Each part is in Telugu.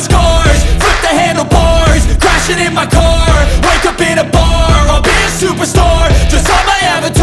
my scars Flip the handlebars Crashing in my car. Wake up in a bar. I'll be a superstar. Just on my avatar.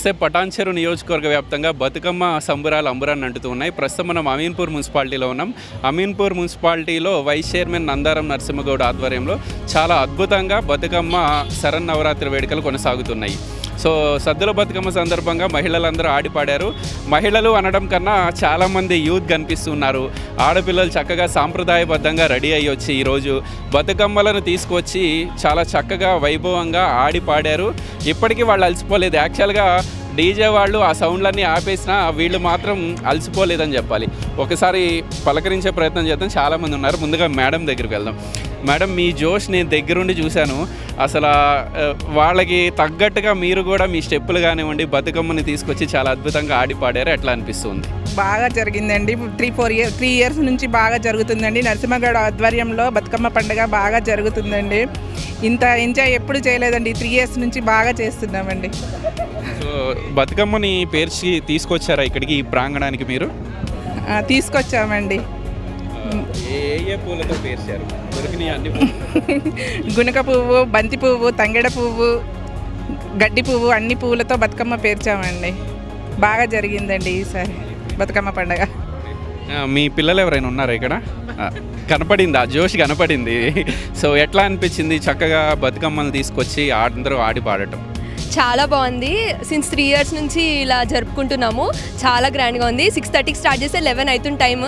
వస్తే పటాన్చెరు నియోజకవర్గ వ్యాప్తంగా బతుకమ్మ సంబురాలు అంబురాన్ని అంటుతూ ఉన్నాయి. ప్రస్తుతం మనం అమీన్పూర్ మున్సిపాలిటీలో ఉన్నాం. అమీన్పూర్ మున్సిపాలిటీలో వైస్ చైర్మన్ నందారం నరసింహగౌడ్ ఆధ్వర్యంలో చాలా అద్భుతంగా బతుకమ్మ శరన్నవరాత్రి వేడుకలు కొనసాగుతున్నాయి. సో సద్దుల బతుకమ్మ సందర్భంగా మహిళలందరూ ఆడి పాడారు మహిళలు అనడం కన్నా చాలామంది యూత్ కనిపిస్తున్నారు. ఆడపిల్లలు చక్కగా సాంప్రదాయబద్ధంగా రెడీ అయ్యి వచ్చి ఈరోజు బతుకమ్మలను తీసుకొచ్చి చాలా చక్కగా వైభవంగా ఆడి పాడారు ఇప్పటికీ వాళ్ళు అలసిపోలేదు. యాక్చువల్గా డీజే వాళ్ళు ఆ సౌండ్లన్నీ ఆపేసినా వీళ్ళు మాత్రం అలసిపోలేదని చెప్పాలి. ఒకసారి పలకరించే ప్రయత్నం చేద్దాం. చాలామంది ఉన్నారు. ముందుగా మేడం దగ్గరికి వెళ్దాం. మేడం మీ జోష్ నేను దగ్గరుండి చూశాను. అసలు వాళ్ళకి తగ్గట్టుగా మీరు కూడా మీ స్టెప్పులు కానివ్వండి బతుకమ్మని తీసుకొచ్చి చాలా అద్భుతంగా ఆడి పాడారు ఎట్లా అనిపిస్తుంది? బాగా జరిగిందండి. Three four year three years నుంచి బాగా జరుగుతుందండి. నరసింహగౌడ ఆధ్వర్యంలో బతుకమ్మ పండుగ బాగా జరుగుతుందండి. ఇంత ఎంజాయ్ ఎప్పుడు చేయలేదండి. త్రీ ఇయర్స్ నుంచి బాగా చేస్తున్నామండి. సో బతుకమ్మని పేర్చి తీసుకొచ్చారా ఇక్కడికి ఈ ప్రాంగణానికి మీరు? తీసుకొచ్చామండి. పూలతో పేర్చారు? అన్ని గునక పువ్వు బంతి పువ్వు తంగెడ పువ్వు గడ్డి పువ్వు అన్ని పువ్వులతో బతుకమ్మ పేర్చామండి. బాగా జరిగిందండి ఈసారి బతుకమ్మ పండుగ. మీ పిల్లలు ఎవరైనా ఉన్నారా ఇక్కడ? కనపడింది? ఆ జోష్ కనపడింది. సో ఎట్లా అనిపించింది? చక్కగా బతుకమ్మలు తీసుకొచ్చి అందరూ ఆడి పాడటం. చాలా బాగుంది. సిన్స్ త్రీ ఇయర్స్ నుంచి ఇలా జరుపుకుంటున్నాము. చాలా గ్రాండ్గా ఉంది. సిక్స్ థర్టీకి స్టార్ట్ చేస్తే లెవెన్ అవుతుంది టైం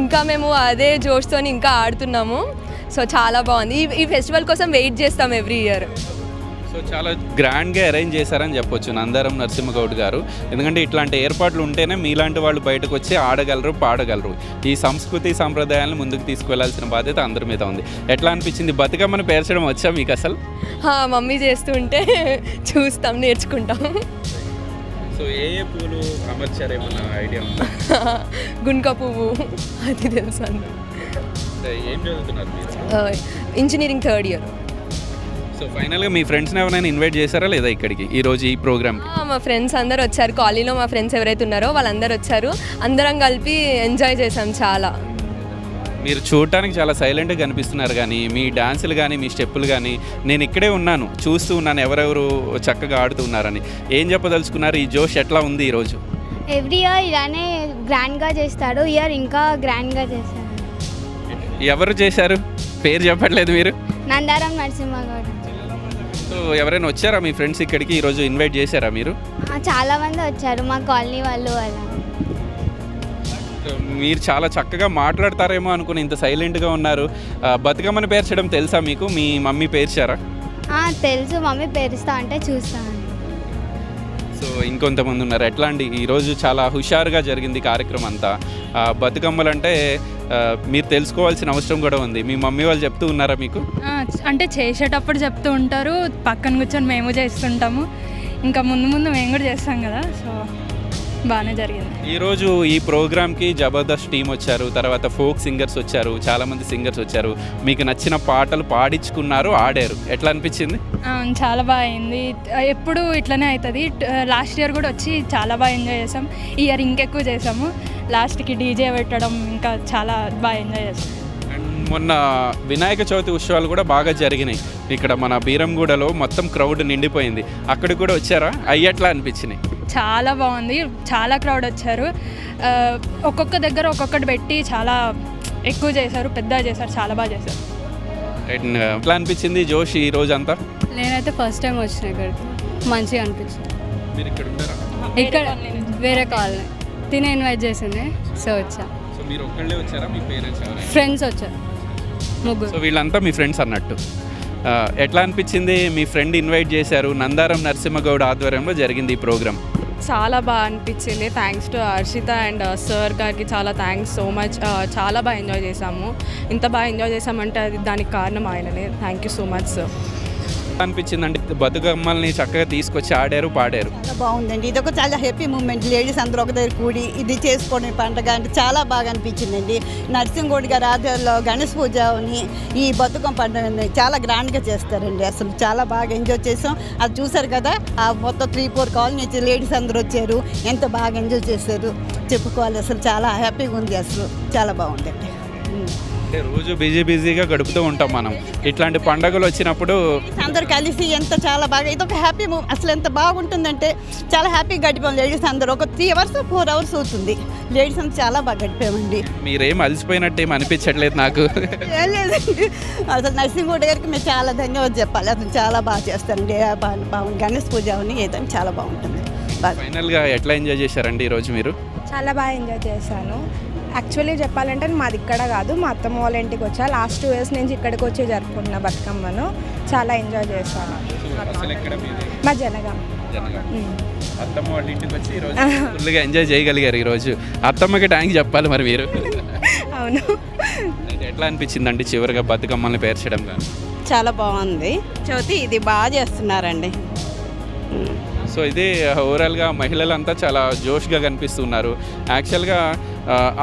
ఇంకా మేము అదే జోష్తో ఇంకా ఆడుతున్నాము. సో చాలా బాగుంది. ఈ ఫెస్టివల్ కోసం వెయిట్ చేస్తాం ఎవ్రీ ఇయర్ సో చాలా గ్రాండ్గా అరేంజ్ చేశారని చెప్పొచ్చు నందారం నరసింహగౌడ్ గారు. ఎందుకంటే ఇట్లాంటి ఏర్పాట్లు ఉంటేనే మీలాంటి వాళ్ళు బయటకు వచ్చి ఆడగలరు పాడగలరు. ఈ సంస్కృతి సాంప్రదాయాలను ముందుకు తీసుకువెళ్ళాల్సిన బాధ్యత అందరి మీద ఉంది. ఎట్లా అనిపించింది? బతుకమ్మను పేర్చడం వచ్చా మీకు అసలు? మమ్మీ చేస్తుంటే చూస్తాం నేర్చుకుంటాం. సో ఏ ఏ పూలు అమర్చారేమన్నా ఐడియా ఉందా? గుంక పువ్వు అది తెలుసు ఏం చదువుతున్నారు ఇంజనీరింగ్ థర్డ్ ఇయర్ సో ఫైనల్గా మీ ఫ్రెండ్స్ని ఎవరైనా ఇన్వైట్ చేశారా లేదా ఇక్కడికి ఈరోజు ఈ ప్రోగ్రామ్కి మా ఫ్రెండ్స్ అందరు వచ్చారు. కాలనీలో మా ఫ్రెండ్స్ ఎవరైతే ఉన్నారో వాళ్ళందరూ వచ్చారు. అందరం కలిపి ఎంజాయ్ చేసాం చాలా. మీరు చూడటానికి చాలా సైలెంట్గా కనిపిస్తున్నారు కానీ మీ డాన్సులు కానీ మీ స్టెప్పులు కానీ నేను ఇక్కడే ఉన్నాను చూస్తూ ఉన్నాను ఎవరెవరు చక్కగా ఆడుతూ ఉన్నారని. ఏం చెప్పదలుచుకున్నారు? ఈ జోష్ ఎట్లా ఉంది ఈరోజు ఎవ్రీ ఇయర్ ఇలానే గ్రాండ్గా చేస్తాడు. ఇయర్ ఇంకా గ్రాండ్గా చేస్తాడు. ఎవరు చేశారు? పేరు చెప్పట్లేదు మీరు. నందారం నరసింహగౌడ్ సో ఎవరైనా వచ్చారా మీ ఫ్రెండ్స్ ఇక్కడికి? ఈరోజు ఇన్వైట్ చేశారా మీరు? చాలా మంది వచ్చారు మా కాలనీ వాళ్ళు అలా. మీరు చాలా చక్కగా మాట్లాడతారేమో అనుకుని ఇంత సైలెంట్గా ఉన్నారు. బతుకమ్మని పేర్చడం తెలుసా మీకు? మీ మమ్మీ పేర్చారా? తెలుసు మమ్మీ పేరుస్తా అంటే చూస్తాను సో ఇంకొంతమంది ఉన్నారు. ఎట్లా అండి ఈరోజు చాలా హుషారుగా జరిగింది కార్యక్రమం అంతా. బతుకమ్మలు అంటే మీరు తెలుసుకోవాల్సిన అవసరం కూడా ఉంది. మీ మమ్మీ వాళ్ళు చెప్తూ ఉన్నారా మీకు? అంటే చేసేటప్పుడు చెప్తూ ఉంటారు. పక్కన కూర్చొని మేము చేస్తుంటాము. ఇంకా ముందు ముందు మేము కూడా చేస్తాం కదా. సో బాగానే జరిగింది. ఈరోజు ఈ ప్రోగ్రామ్కి జబర్దస్త్ టీం వచ్చారు. తర్వాత ఫోక్ సింగర్స్ వచ్చారు. చాలామంది సింగర్స్ వచ్చారు. మీకు నచ్చిన పాటలు పాడించుకున్నారు ఆడారు. ఎట్లా అనిపించింది? చాలా బాగా అయింది. ఎప్పుడు ఇట్లనే అవుతుంది. లాస్ట్ ఇయర్ కూడా వచ్చి చాలా బాగా ఎంజాయ్ చేసాం. ఈ ఇయర్ ఇంకెక్కువ చేసాము. లాస్ట్కి డీజే పెట్టడం ఇంకా చాలా బాగా ఎంజాయ్ చేసాం అండ్ మొన్న వినాయక చవితి ఉత్సవాలు కూడా బాగా జరిగినాయి. ఇక్కడ మన బీరంగూడలో మొత్తం క్రౌడ్ నిండిపోయింది. అక్కడికి కూడా వచ్చారా? అవి ఎట్లా అనిపించినాయి. చాలా బాగుంది. చాలా క్రౌడ్ వచ్చారు. ఒక్కొక్క దగ్గర ఒక్కొక్కటి పెట్టి చాలా ఎక్కువ చేశారు పెద్దగా చేశారు చాలా బాగా చేశారు. ఎట్లా అనిపించింది జోష్ ఈ రోజు అంతా నేనైతే ఫస్ట్ టైం వచ్చిన ఇక్కడికి. మంచిగా అనిపించింది. మీరు ఇక్కడ ఉంటారా? ఇక్కడ వేరే కాలనీ. తినే ఇన్వైట్ చేసింది. సో వచ్చా. సో మీరు ఒక్కళ్ళే వచ్చారా? మీ పేరెంట్స్ ఎవరైనా? ఫ్రెండ్స్ వచ్చారు సో ముగ్గురు వీళ్ళంతా మీ ఫ్రెండ్స్ అన్నట్టు. ఎట్లా అనిపించింది? మీ ఫ్రెండ్ ఇన్వైట్ చేశారు. నందారం నరసింహగౌడ్ ఆధ్వర్యంలో జరిగింది ఈ ప్రోగ్రామ్ చాలా బాగా అనిపించింది. Thanks to Harshita and sir గారికి చాలా థ్యాంక్స్ సో మచ్ చాలా బాగా ఎంజాయ్ చేసాము ఇంత బాగా ఎంజాయ్ చేసామంటే అది దానికి కారణం ఆయననే. Thank you so much sir అనిపించిందండి. బతుకమ్మల్ని చక్కగా తీసుకొచ్చి ఆడారు పాడారు. బాగుందండి. ఇది ఒక చాలా హ్యాపీ మూమెంట్ లేడీస్ అందరూ ఒక దగ్గర కూడి ఇది చేసుకునే పండుగ అంటే చాలా బాగా అనిపించిందండి. నర్సింగోడి గారి ఆధ్వర్యంలో గణేష్ పూజని ఈ బతుకమ్మ పండుగ చాలా గ్రాండ్గా చేస్తారండి. అసలు చాలా బాగా ఎంజాయ్ చేసాం. అది చూసారు కదా? ఆ మొత్తం త్రీ ఫోర్ కాలనీ వచ్చి లేడీస్ అందరూ వచ్చారు. ఎంత బాగా ఎంజాయ్ చేశారు? చెప్పుకోవాలి. అసలు చాలా హ్యాపీగా ఉంది. అసలు చాలా బాగుందండి. అంటే రోజు బిజీ బిజీగా గడుపుతూ ఉంటాం మనం. ఇట్లాంటి పండగలు వచ్చినప్పుడు అందరూ కలిసి ఎంత చాలా బాగా ఇది ఒక హ్యాపీ మూవ్ అసలు ఎంత బాగుంటుందంటే చాలా హ్యాపీగా గడిపాం. లేడీస్ అందరూ ఒక త్రీ అవర్స్ ఫోర్ అవర్స్ అవుతుంది. లేడీస్ అంతా చాలా బాగా గడిపామండి. మీరేం అలసిపోయినట్టు ఏం అనిపించట్లేదు నాకు. లేదండి. అసలు నరసింహుడి గారికి మేము చాలా ధన్యవాదాలు చెప్పాలి. అతను చాలా బాగా చేస్తారండి. బాగుంది గణేష్ పూజ అవన్నీ ఏదైనా చాలా బాగుంటుంది. బాగా ఫైనల్గా ఎట్లా ఎంజాయ్ చేశారండి ఈరోజు మీరు? చాలా బాగా ఎంజాయ్ చేశాను. యాక్చువల్లీ చెప్పాలంటే మాది ఇక్కడ కాదు మా అత్తమ్మ వాళ్ళ ఇంటికి వచ్చా. లాస్ట్ టూ ఇయర్స్ నుంచి ఇక్కడికి వచ్చి జరుపుకుంటున్న బతుకమ్మను. చాలా ఎంజాయ్ చేశాను. మీది? మా జనగా. జనగాం. అత్తమ్మ వాళ్ళ ఇంటికి వచ్చి ఈరోజు ఫుల్గా ఎంజాయ్ చేయగలిగారు ఈరోజు అత్తమ్మకి థ్యాంక్ చెప్పాలి మరి మీరు. అవును. ఎట్లా అనిపించిందండి చివరిగా బతుకమ్మల్ని పేర్చడం కానీ? చాలా బాగుంది. చవితి ఇది బాగా చేస్తున్నారండి. సో ఇది ఓవరాల్గా మహిళలంతా చాలా జోష్గా కనిపిస్తున్నారు. యాక్చువల్గా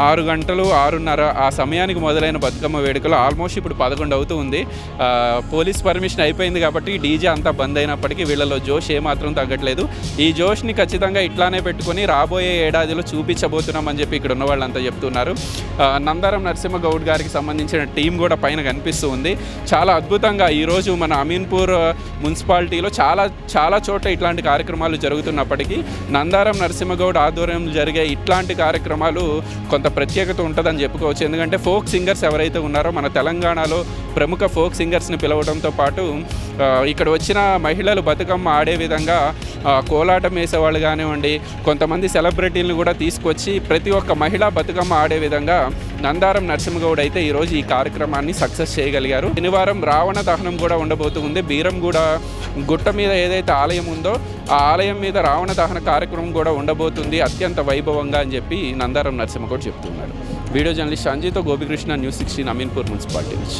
ఆరు గంటలు ఆరున్నర ఆ సమయానికి మొదలైన బతుకమ్మ వేడుకలు ఆల్మోస్ట్ ఇప్పుడు పదకొండు అవుతూ ఉంది. పోలీస్ పర్మిషన్ అయిపోయింది కాబట్టి డీజే అంతా బంద్ అయినప్పటికీ వీళ్ళలో జోష్ ఏమాత్రం తగ్గట్లేదు. ఈ జోష్ని ఖచ్చితంగా ఇట్లానే పెట్టుకొని రాబోయే ఏడాదిలో చూపించబోతున్నామని చెప్పి ఇక్కడ ఉన్న వాళ్ళంతా చెప్తున్నారు. నందారం నరసింహగౌడ్ గారికి సంబంధించిన టీం కూడా పైన కనిపిస్తూ ఉంది. చాలా అద్భుతంగా ఈరోజు మన అమీన్పూర్ మున్సిపాలిటీలో చాలా చాలా చోట్ల ఇట్లాంటి కార్యక్రమాలు జరుగుతున్నప్పటికీ నందారం నరసింహగౌడ్ ఆధ్వర్యంలో జరిగే ఇట్లాంటి కార్యక్రమాలు కొంత ప్రత్యేకత ఉంటుందని చెప్పుకోవచ్చు. ఎందుకంటే ఫోక్ సింగర్స్ ఎవరైతే ఉన్నారో మన తెలంగాణలో ప్రముఖ ఫోక్ సింగర్స్ని పిలవడంతో పాటు ఇక్కడ వచ్చిన మహిళలు బతుకమ్మ ఆడే విధంగా కోలాటం వేసేవాళ్ళు కానివ్వండి కొంతమంది సెలబ్రిటీలను కూడా తీసుకొచ్చి ప్రతి ఒక్క మహిళ బతుకమ్మ ఆడే విధంగా నందారం నరసింహగౌడ్ అయితే ఈరోజు ఈ కార్యక్రమాన్ని సక్సెస్ చేయగలిగారు. శనివారం రావణ దహనం కూడా ఉండబోతుంది. బీరంగూడ గుట్ట మీద ఏదైతే ఆలయం ఉందో ఆ ఆలయం మీద రావణ దహన కార్యక్రమం కూడా ఉండబోతుంది. అత్యంత వైభవంగా అని చెప్పి నందారం నరసింహగౌడ్ చెప్తున్నాడు video journalist సంజయ్తో Gopikrishna news sixteen Ameenpur municipality నుంచి.